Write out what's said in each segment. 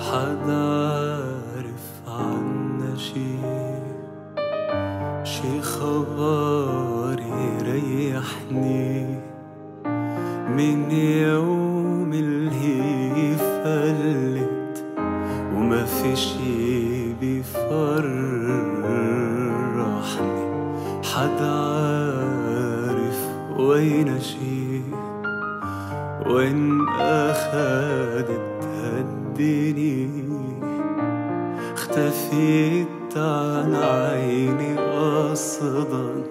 حدا عارف عنا شي شي خبر يريحني من يوم اللي فلت وما في شي بيفرحني حدا عارف وين شي وين أخدت هالدنيا اختفيت عن عيني قصدا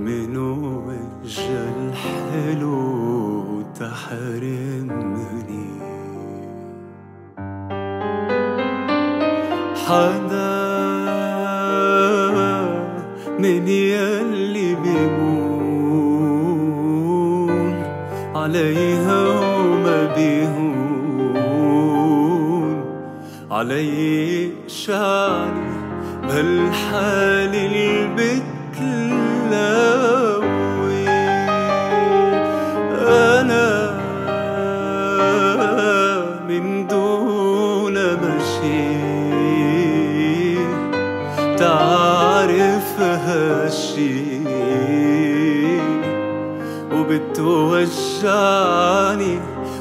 من وجه الحلو تحرمني. حدا من يلي بيهون عليها وما بيهون. علي شعني بهالحال البتلاوي أنا من دون مشي تعرف هالشي وبتوجعني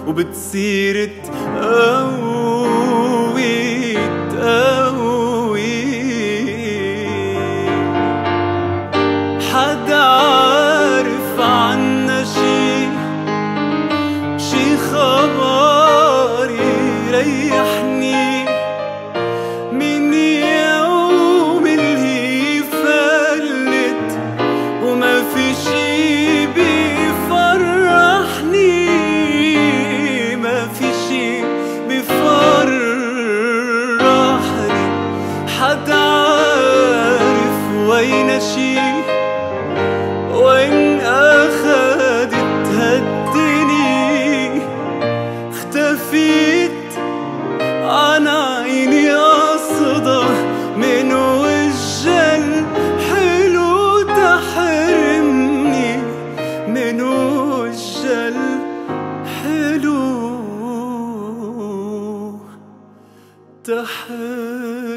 وبتصير تقوي. تقوي وين شي وين أخدت هالدنيا اختفيت عن عيني قصدا من وجه الحلو تحرمني من وجه الحلو تحرمني.